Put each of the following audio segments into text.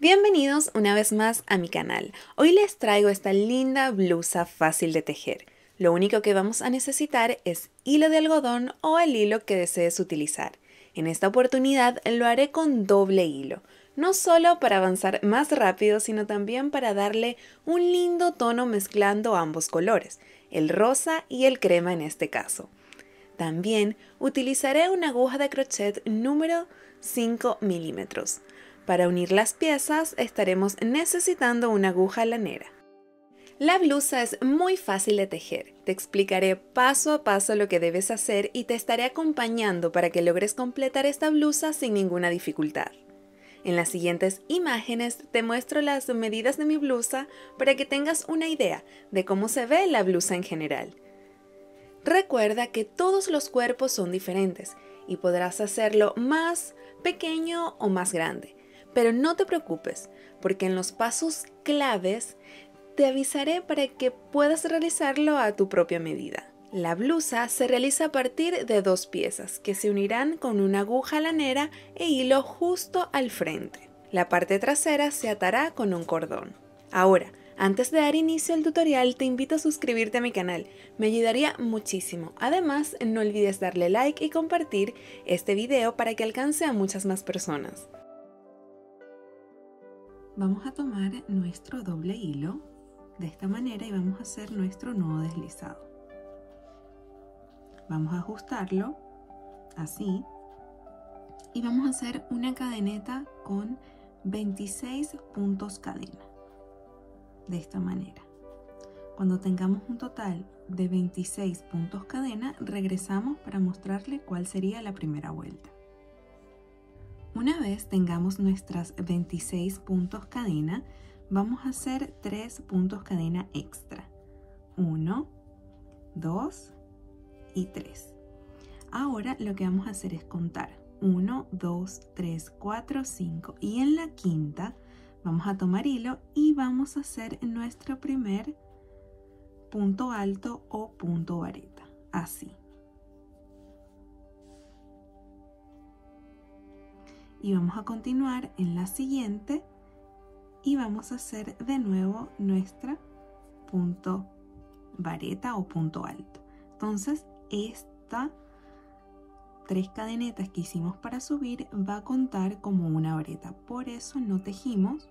Bienvenidos una vez más a mi canal. Hoy les traigo esta linda blusa fácil de tejer. Lo único que vamos a necesitar es hilo de algodón o el hilo que desees utilizar. En esta oportunidad lo haré con doble hilo, no solo para avanzar más rápido, sino también para darle un lindo tono mezclando ambos colores, el rosa y el crema en este caso. También utilizaré una aguja de crochet número 5 milímetros. Para unir las piezas estaremos necesitando una aguja lanera. La blusa es muy fácil de tejer. Te explicaré paso a paso lo que debes hacer y te estaré acompañando para que logres completar esta blusa sin ninguna dificultad. En las siguientes imágenes te muestro las medidas de mi blusa para que tengas una idea de cómo se ve la blusa en general. Recuerda que todos los cuerpos son diferentes y podrás hacerlo más pequeño o más grande. Pero no te preocupes, porque en los pasos claves te avisaré para que puedas realizarlo a tu propia medida. La blusa se realiza a partir de dos piezas que se unirán con una aguja lanera e hilo justo al frente. La parte trasera se atará con un cordón. Ahora, antes de dar inicio al tutorial, te invito a suscribirte a mi canal, me ayudaría muchísimo. Además, no olvides darle like y compartir este video para que alcance a muchas más personas vamos a tomar nuestro doble hilo de esta manera y vamos a hacer nuestro nudo deslizado. Vamos a ajustarlo así y vamos a hacer una cadeneta con 26 puntos cadena de esta manera. Cuando tengamos un total de 26 puntos cadena, regresamos para mostrarle cuál sería la primera vuelta. Una vez tengamos nuestras 26 puntos cadena, vamos a hacer 3 puntos cadena extra. 1, 2 y 3. Ahora lo que vamos a hacer es contar 1, 2, 3, 4, 5 y en la quinta vamos a tomar hilo y vamos a hacer nuestro primer punto alto o punto vareta, así. Y vamos a continuar en la siguiente y vamos a hacer de nuevo nuestra punto vareta o punto alto. Entonces, esta tres cadenetas que hicimos para subir va a contar como una vareta. Por eso no tejimos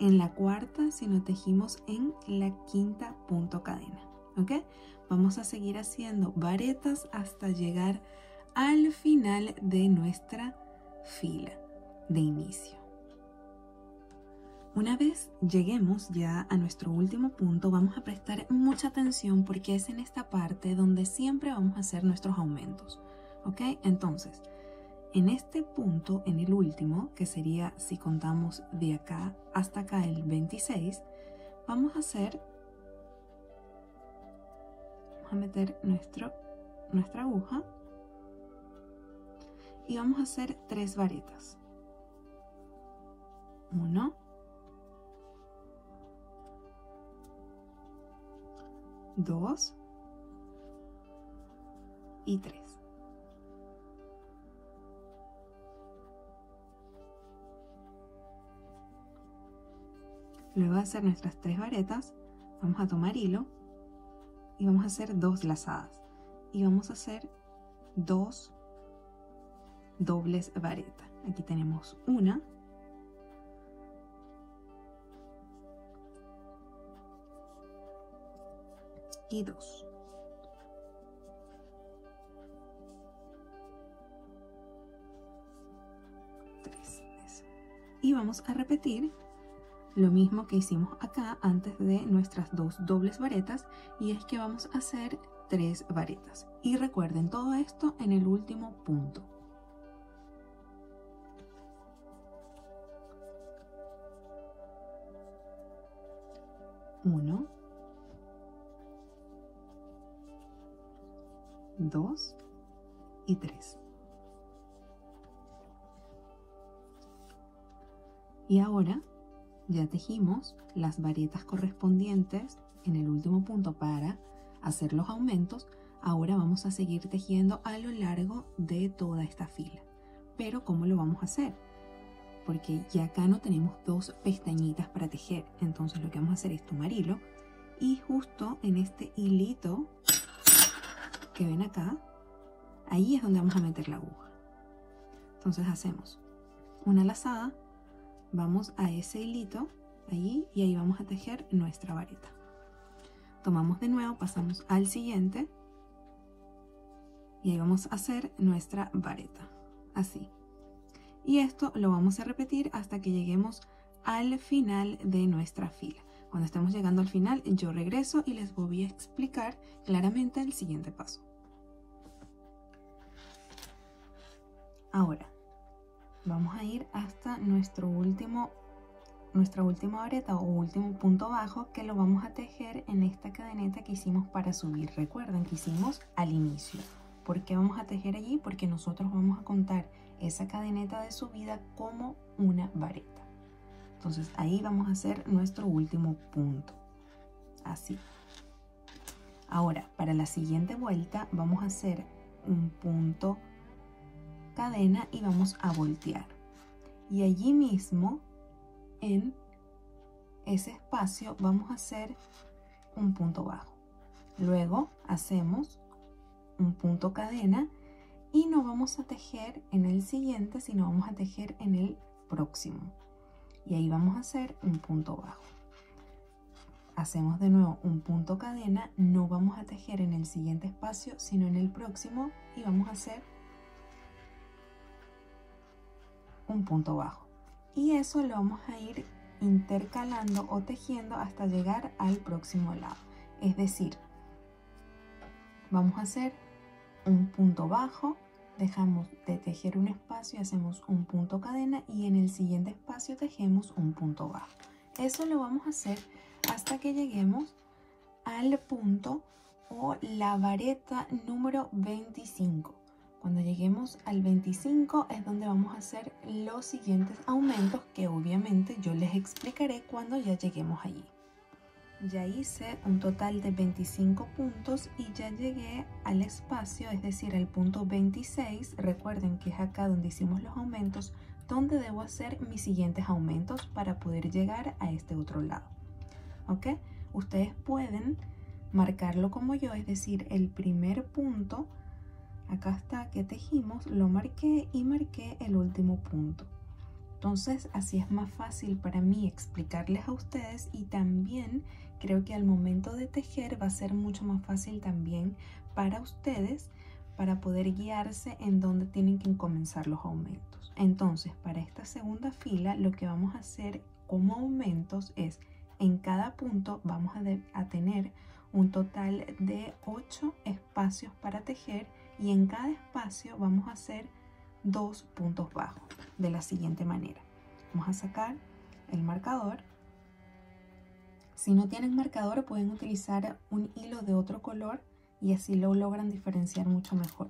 en la cuarta, sino tejimos en la quinta punto cadena. ¿Ok? Vamos a seguir haciendo varetas hasta llegar al final de nuestra fila de inicio. Una vez lleguemos ya a nuestro último punto, vamos a prestar mucha atención porque es en esta parte donde siempre vamos a hacer nuestros aumentos. ¿Ok? Entonces, en este punto, en el último, que sería si contamos de acá hasta acá el 26, vamos a hacer, vamos a meter nuestro, nuestra aguja y vamos a hacer tres varetas. 1, 2 y 3. Luego de hacer nuestras tres varetas, vamos a tomar hilo y vamos a hacer dos lazadas. Y vamos a hacer dos dobles varetas. Aquí tenemos una y 2. Y vamos a repetir lo mismo que hicimos acá antes de nuestras dos dobles varetas y es que vamos a hacer tres varetas. Y recuerden todo esto en el último punto. 2 y 3. Y ahora ya tejimos las varetas correspondientes en el último punto para hacer los aumentos. Ahora vamos a seguir tejiendo a lo largo de toda esta fila. Pero ¿cómo lo vamos a hacer? porque ya acá no tenemos dos pestañitas para tejer. Entonces lo que vamos a hacer es tomar hilo y justo en este hilito que ven acá, ahí es donde vamos a meter la aguja. Entonces hacemos una lazada, vamos a ese hilito allí y ahí vamos a tejer nuestra vareta. Tomamos de nuevo, pasamos al siguiente y ahí vamos a hacer nuestra vareta, así. Y esto lo vamos a repetir hasta que lleguemos al final de nuestra fila. Cuando estemos llegando al final, yo regreso y les voy a explicar claramente el siguiente paso. Ahora, vamos a ir hasta nuestro último, nuestra última vareta o último punto bajo que lo vamos a tejer en esta cadeneta que hicimos para subir. Recuerden que hicimos al inicio. ¿Por qué vamos a tejer allí? Porque nosotros vamos a contar esa cadeneta de subida como una vareta. Entonces ahí vamos a hacer nuestro último punto. Así. Ahora, para la siguiente vuelta vamos a hacer un punto cadena y vamos a voltear. Y allí mismo, en ese espacio, vamos a hacer un punto bajo. Luego hacemos un punto cadena y no vamos a tejer en el siguiente, sino vamos a tejer en el próximo. Y ahí vamos a hacer un punto bajo. Hacemos de nuevo un punto cadena, no vamos a tejer en el siguiente espacio, sino en el próximo y vamos a hacer un punto bajo. Y eso lo vamos a ir intercalando o tejiendo hasta llegar al próximo lado. Es decir, vamos a hacer un punto bajo, dejamos de tejer un espacio, hacemos un punto cadena y en el siguiente espacio tejemos un punto bajo. Eso lo vamos a hacer hasta que lleguemos al punto o la vareta número 25. Cuando lleguemos al 25 es donde vamos a hacer los siguientes aumentos que obviamente yo les explicaré cuando ya lleguemos allí. Ya hice un total de 25 puntos y ya llegué al espacio, es decir, al punto 26. Recuerden que es acá donde hicimos los aumentos, donde debo hacer mis siguientes aumentos para poder llegar a este otro lado. ¿Ok? Ustedes pueden marcarlo como yo, es decir, el primer punto, acá está que tejimos, lo marqué y marqué el último punto. Entonces así es más fácil para mí explicarles a ustedes y también creo que al momento de tejer va a ser mucho más fácil también para ustedes para poder guiarse en dónde tienen que comenzar los aumentos. Entonces para esta segunda fila lo que vamos a hacer como aumentos es en cada punto vamos a, a tener un total de 8 espacios para tejer y en cada espacio vamos a hacer dos puntos bajos de la siguiente manera. Vamos a sacar el marcador. Si no tienen marcador pueden utilizar un hilo de otro color y así lo logran diferenciar mucho mejor.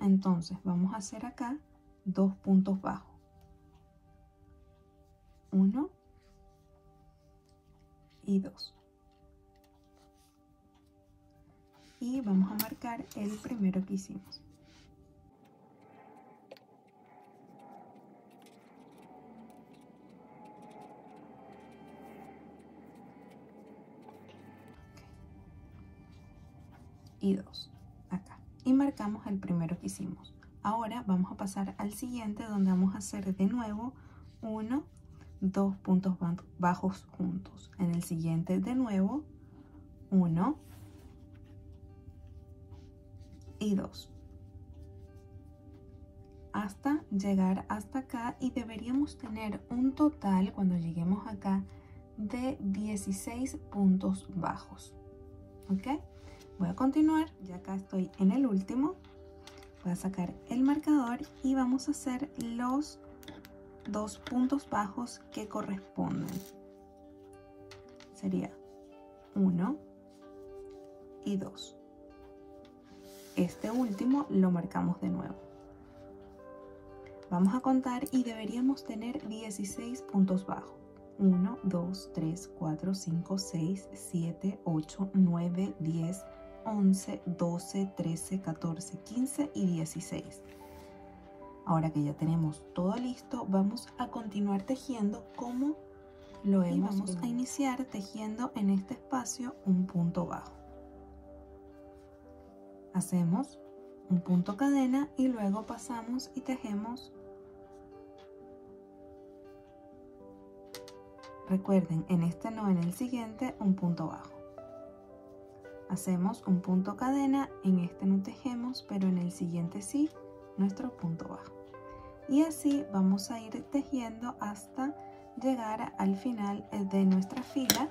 Entonces vamos a hacer acá dos puntos bajos. Uno y dos. Y vamos a marcar el primero que hicimos. y 2 acá. Y marcamos el primero que hicimos. Ahora vamos a pasar al siguiente donde vamos a hacer de nuevo uno dos puntos bajos juntos. En el siguiente de nuevo 1 y 2 hasta llegar hasta acá y deberíamos tener un total cuando lleguemos acá de 16 puntos bajos. Ok voy a continuar. Ya acá estoy en el último. Voy a sacar el marcador y vamos a hacer los dos puntos bajos que corresponden. Sería 1 y 2 este último lo marcamos de nuevo vamos a contar y deberíamos tener 16 puntos bajos 1, 2, 3, 4, 5, 6, 7, 8, 9, 10, 11, 12, 13, 14, 15 y 16. Ahora que ya tenemos todo listo, vamos a continuar tejiendo como lo hemos. Vamos a iniciar tejiendo en este espacio un punto bajo. Hacemos un punto cadena y luego pasamos y tejemos. Recuerden, en este no, en el siguiente, un punto bajo. Hacemos un punto cadena, en este no tejemos, pero en el siguiente sí, nuestro punto bajo. Y así vamos a ir tejiendo hasta llegar al final de nuestra fila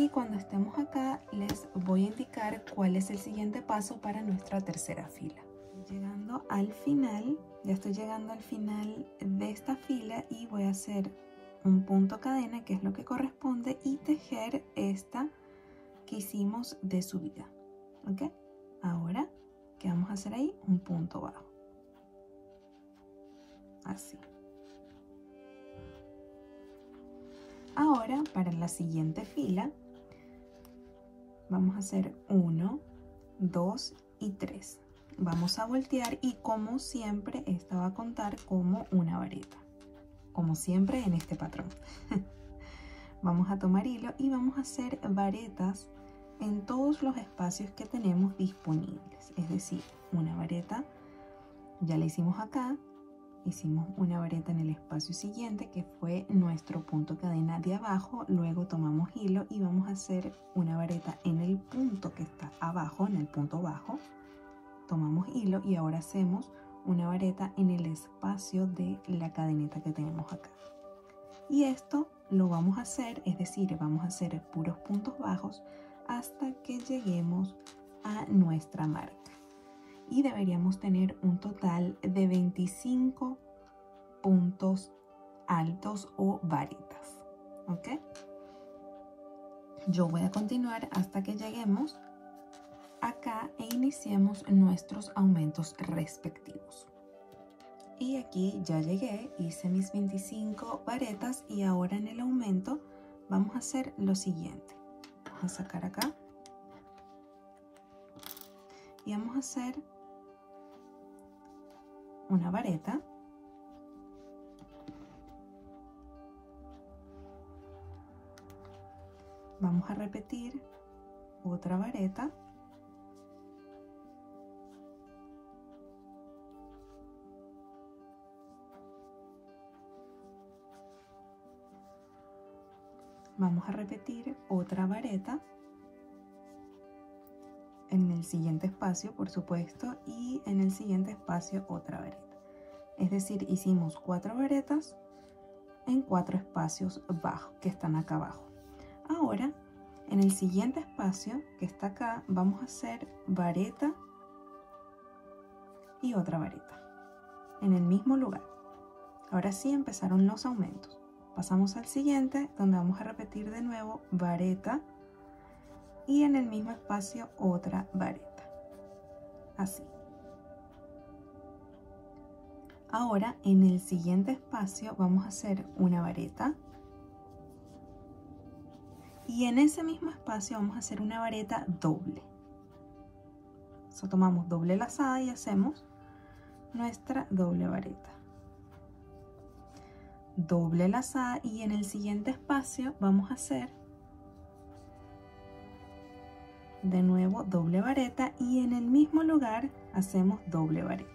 y cuando estemos acá les voy a indicar cuál es el siguiente paso para nuestra tercera fila. Llegando al final, ya estoy llegando al final de esta fila y voy a hacer un punto cadena que es lo que corresponde y tejer esta que hicimos de subida. ¿Ok? Ahora, ¿qué vamos a hacer ahí? Un punto bajo. Así. Ahora, para la siguiente fila, vamos a hacer 1, 2 y 3. Vamos a voltear y como siempre, esta va a contar como una vareta. Como siempre en este patrón. vamos a tomar hilo y vamos a hacer varetas en todos los espacios que tenemos disponibles. Es decir, una vareta ya la hicimos acá, hicimos una vareta en el espacio siguiente que fue nuestro punto cadena de abajo luego tomamos hilo y vamos a hacer una vareta en el punto que está abajo en el punto bajo. Tomamos hilo y ahora hacemos una vareta en el espacio de la cadeneta que tenemos acá. Y esto lo vamos a hacer es decir vamos a hacer puros puntos bajos hasta que lleguemos a nuestra marca y deberíamos tener un total de 25 puntos altos o varitas. ¿Ok? Yo voy a continuar hasta que lleguemos acá e iniciemos nuestros aumentos respectivos. Y aquí ya llegué, hice mis 25 varetas y ahora en el aumento vamos a hacer lo siguiente. Vamos a sacar acá y vamos a hacer una vareta. Vamos a repetir otra vareta. Vamos a repetir otra vareta siguiente espacio, por supuesto, y en el siguiente espacio otra vareta. Es decir, hicimos cuatro varetas en cuatro espacios bajos que están acá abajo. Ahora, en el siguiente espacio que está acá, vamos a hacer vareta y otra vareta en el mismo lugar. Ahora sí empezaron los aumentos. Pasamos al siguiente, donde vamos a repetir de nuevo vareta y en el mismo espacio otra vareta. Así. Ahora en el siguiente espacio vamos a hacer una vareta. Y en ese mismo espacio vamos a hacer una vareta doble. So, tomamos doble lazada y hacemos nuestra doble vareta. Doble lazada y en el siguiente espacio vamos a hacer de nuevo doble vareta y en el mismo lugar hacemos doble vareta.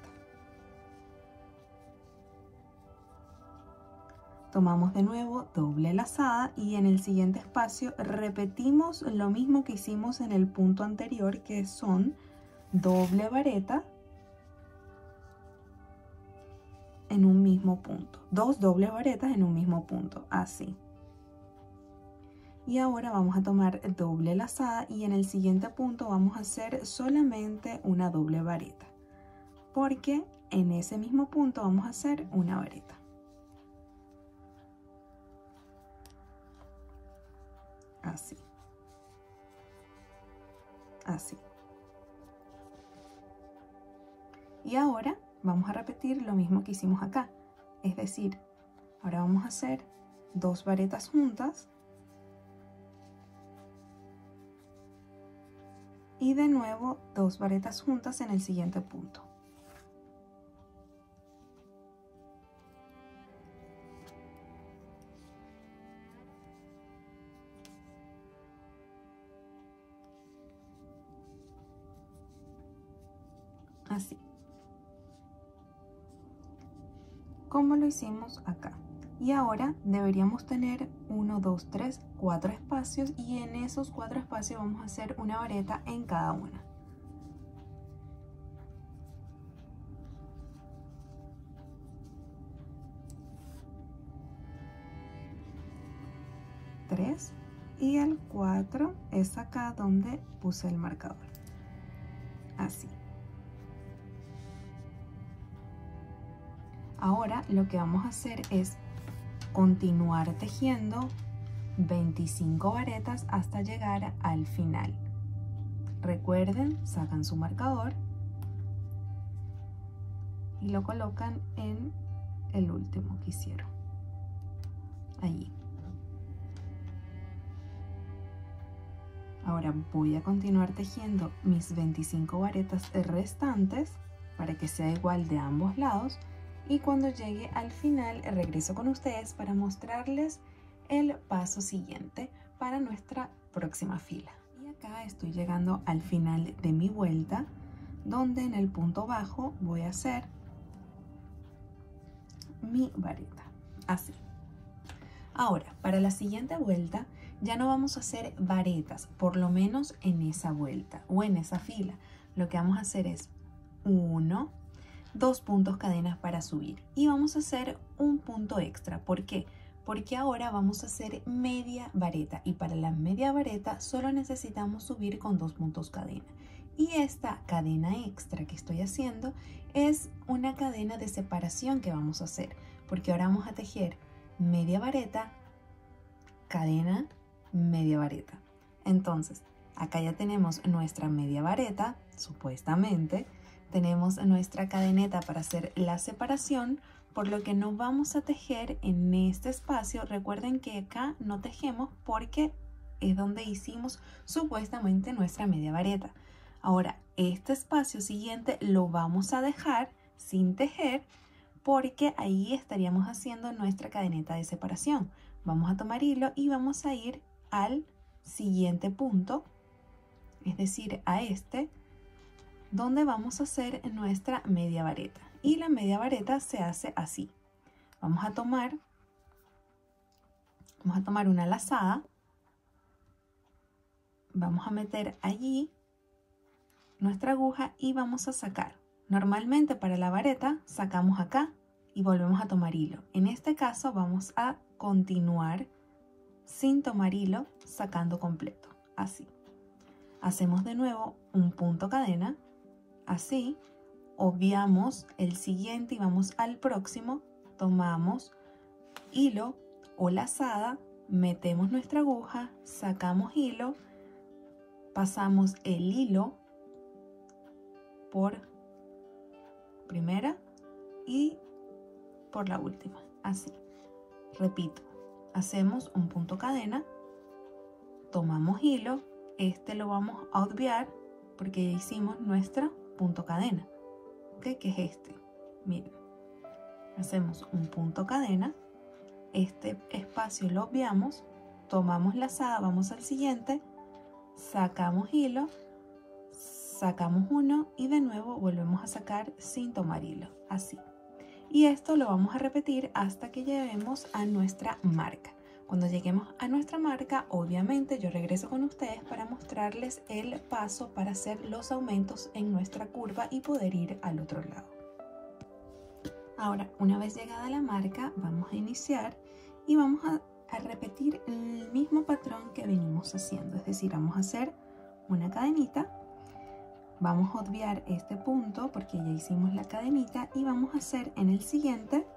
Tomamos de nuevo doble lazada y en el siguiente espacio repetimos lo mismo que hicimos en el punto anterior que son doble vareta en un mismo punto. Dos dobles varetas en un mismo punto, así y ahora vamos a tomar doble lazada y en el siguiente punto vamos a hacer solamente una doble vareta porque en ese mismo punto vamos a hacer una vareta. Así. Así. Y ahora vamos a repetir lo mismo que hicimos acá. Es decir ahora vamos a hacer dos varetas juntas y de nuevo dos varetas juntas en el siguiente punto. Así. Como lo hicimos acá. Y ahora deberíamos tener 1, 2, 3, 4 espacios y en esos cuatro espacios vamos a hacer una vareta en cada una. Tres y el 4 es acá donde puse el marcador. Así. Ahora lo que vamos a hacer es continuar tejiendo 25 varetas hasta llegar al final. Recuerden, sacan su marcador y lo colocan en el último que hicieron. Allí. Ahora voy a continuar tejiendo mis 25 varetas restantes para que sea igual de ambos lados y cuando llegue al final regreso con ustedes para mostrarles el paso siguiente para nuestra próxima fila. Y acá estoy llegando al final de mi vuelta donde en el punto bajo voy a hacer mi vareta, así. Ahora, para la siguiente vuelta ya no vamos a hacer varetas, por lo menos en esa vuelta o en esa fila. Lo que vamos a hacer es uno, dos puntos cadenas para subir y vamos a hacer un punto extra. ¿Por qué? Porque ahora vamos a hacer media vareta y para la media vareta solo necesitamos subir con dos puntos cadena. Y esta cadena extra que estoy haciendo es una cadena de separación que vamos a hacer porque ahora vamos a tejer media vareta, cadena, media vareta. Entonces, acá ya tenemos nuestra media vareta, supuestamente, tenemos nuestra cadeneta para hacer la separación, por lo que no vamos a tejer en este espacio. Recuerden que acá no tejemos porque es donde hicimos supuestamente nuestra media vareta. Ahora, este espacio siguiente lo vamos a dejar sin tejer porque ahí estaríamos haciendo nuestra cadeneta de separación. Vamos a tomar hilo y vamos a ir al siguiente punto, es decir, a este, donde vamos a hacer nuestra media vareta. Y la media vareta se hace así. Vamos a tomar, vamos a tomar una lazada, vamos a meter allí nuestra aguja y vamos a sacar. Normalmente para la vareta sacamos acá y volvemos a tomar hilo. En este caso vamos a continuar sin tomar hilo sacando completo, así. Hacemos de nuevo un punto cadena Así, obviamos el siguiente y vamos al próximo, tomamos hilo o lazada, metemos nuestra aguja, sacamos hilo, pasamos el hilo por primera y por la última, así. Repito, hacemos un punto cadena, tomamos hilo, este lo vamos a obviar porque ya hicimos nuestra punto cadena. Que es este. Miren, hacemos un punto cadena, este espacio lo obviamos, tomamos lazada, vamos al siguiente, sacamos hilo, sacamos uno y de nuevo volvemos a sacar sin tomar hilo, así. Y esto lo vamos a repetir hasta que lleguemos a nuestra marca. Cuando lleguemos a nuestra marca, obviamente yo regreso con ustedes para mostrarles el paso para hacer los aumentos en nuestra curva y poder ir al otro lado. Ahora, una vez llegada la marca, vamos a iniciar y vamos a, repetir el mismo patrón que venimos haciendo. Es decir, vamos a hacer una cadenita, vamos a obviar este punto porque ya hicimos la cadenita y vamos a hacer en el siguiente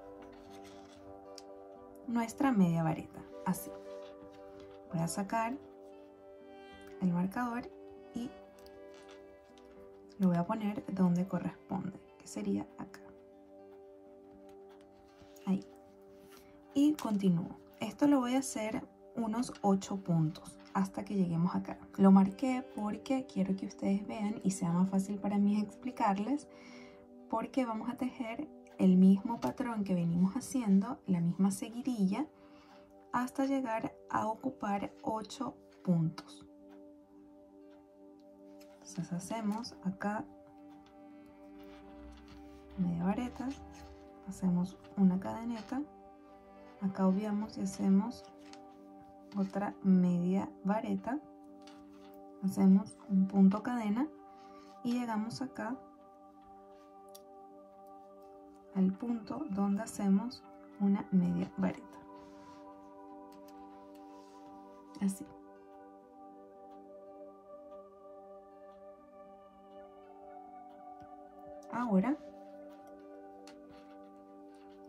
nuestra media vareta así. Voy a sacar el marcador y lo voy a poner donde corresponde, que sería acá. Ahí. Y continúo. Esto lo voy a hacer unos 8 puntos hasta que lleguemos acá. Lo marqué porque quiero que ustedes vean y sea más fácil para mí explicarles porque vamos a tejer el mismo patrón que venimos haciendo, la misma seguidilla hasta llegar a ocupar 8 puntos. Entonces hacemos acá media vareta, hacemos una cadeneta, acá obviamos y hacemos otra media vareta, hacemos un punto cadena y llegamos acá al punto donde hacemos una media vareta. Así. Ahora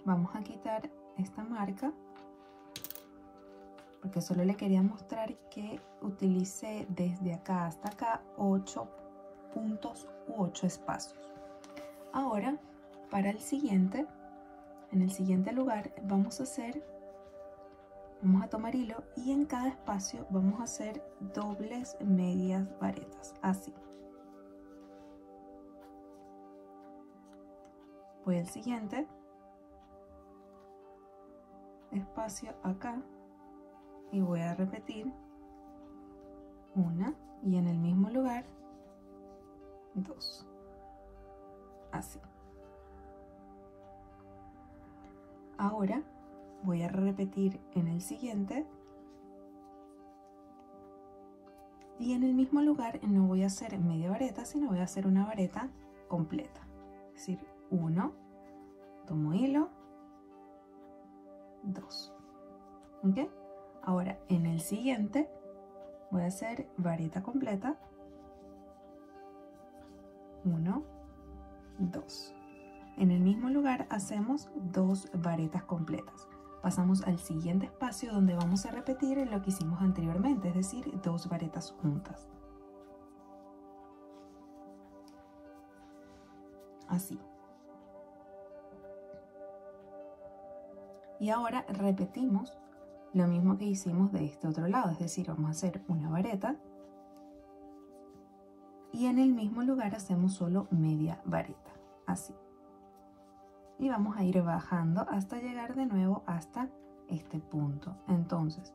vamos a quitar esta marca porque solo le quería mostrar que utilicé desde acá hasta acá 8 puntos u 8 espacios. Ahora, para el siguiente, en el siguiente lugar vamos a hacer, vamos a tomar hilo y en cada espacio vamos a hacer dobles medias varetas, así. Voy al siguiente, espacio acá. Y voy a repetir una y en el mismo lugar dos. Así. Ahora voy a repetir en el siguiente y en el mismo lugar no voy a hacer media vareta sino voy a hacer una vareta completa es decir uno tomo hilo dos ¿ok? Ahora en el siguiente voy a hacer vareta completa. 1, 2. En el mismo lugar hacemos dos varetas completas. Pasamos al siguiente espacio donde vamos a repetir lo que hicimos anteriormente, es decir, dos varetas juntas. Así. Y ahora repetimos lo mismo que hicimos de este otro lado, es decir, vamos a hacer una vareta y en el mismo lugar hacemos solo media vareta, así. Y vamos a ir bajando hasta llegar de nuevo hasta este punto. Entonces,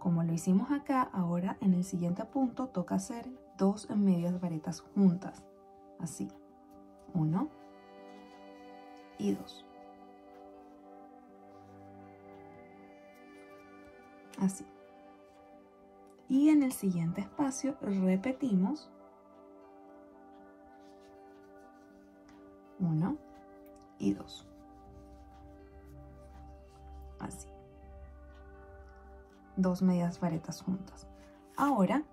como lo hicimos acá, ahora en el siguiente punto toca hacer dos medias varetas juntas, así. Uno y dos. así. Y en el siguiente espacio repetimos 1 y 2. Así. Dos medias varetas juntas. Ahora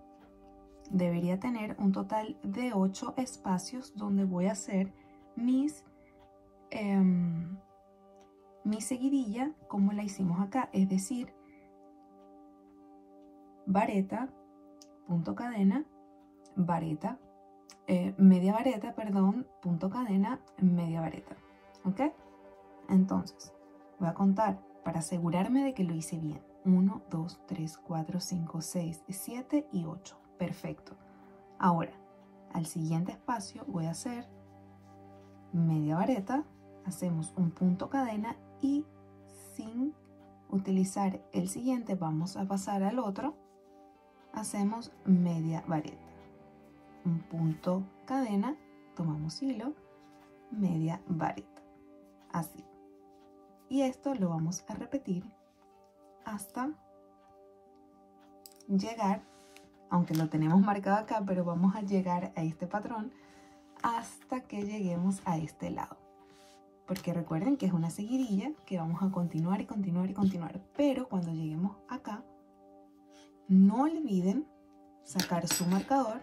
debería tener un total de 8 espacios donde voy a hacer mis em, mi seguidilla como la hicimos acá, es decir, vareta, punto cadena, vareta, eh, media vareta, perdón, punto cadena, media vareta. ¿Ok? Entonces, voy a contar para asegurarme de que lo hice bien. 1, 2, 3, 4, 5, 6, 7 y 8. Perfecto. Ahora, al siguiente espacio voy a hacer media vareta, hacemos un punto cadena y sin utilizar el siguiente vamos a pasar al otro hacemos media vareta. Un punto cadena, tomamos hilo, media vareta. Así. Y esto lo vamos a repetir hasta llegar, aunque lo tenemos marcado acá, pero vamos a llegar a este patrón hasta que lleguemos a este lado. Porque recuerden que es una seguidilla que vamos a continuar y continuar y continuar. Pero cuando lleguemos acá, no olviden sacar su marcador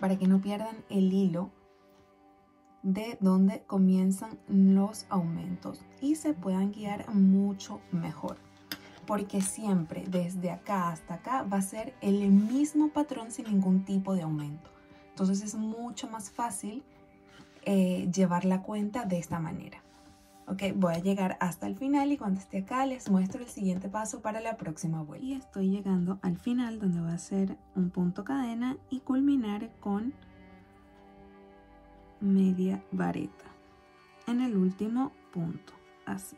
para que no pierdan el hilo de donde comienzan los aumentos y se puedan guiar mucho mejor. Porque siempre desde acá hasta acá va a ser el mismo patrón sin ningún tipo de aumento. Entonces es mucho más fácil eh, llevar la cuenta de esta manera. Ok, voy a llegar hasta el final y cuando esté acá les muestro el siguiente paso para la próxima vuelta. Y estoy llegando al final donde voy a hacer un punto cadena y culminar con media vareta en el último punto, así.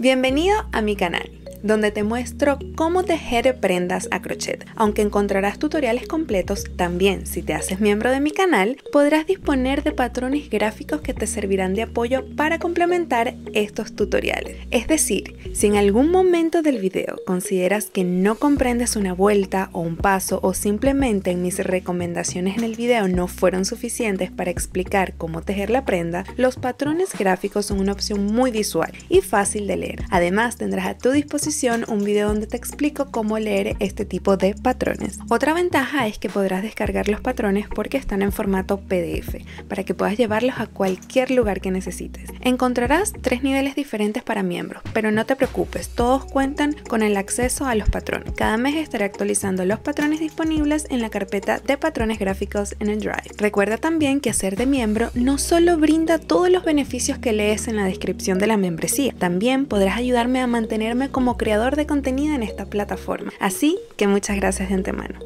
Bienvenido a mi canal. donde te muestro cómo tejer prendas a crochet. Aunque encontrarás tutoriales completos, también si te haces miembro de mi canal, podrás disponer de patrones gráficos que te servirán de apoyo para complementar estos tutoriales. Es decir, si en algún momento del video consideras que no comprendes una vuelta o un paso o simplemente en mis recomendaciones en el video no fueron suficientes para explicar cómo tejer la prenda, los patrones gráficos son una opción muy visual y fácil de leer. Además, tendrás a tu disposición un video donde te explico cómo leer este tipo de patrones. Otra ventaja es que podrás descargar los patrones porque están en formato PDF para que puedas llevarlos a cualquier lugar que necesites. Encontrarás tres niveles diferentes para miembros, pero no te preocupes, todos cuentan con el acceso a los patrones. Cada mes estaré actualizando los patrones disponibles en la carpeta de patrones gráficos en el Drive. Recuerda también que hacer de miembro no solo brinda todos los beneficios que lees en la descripción de la membresía, también podrás ayudarme a mantenerme como creador de contenido en esta plataforma. Así que muchas gracias de antemano.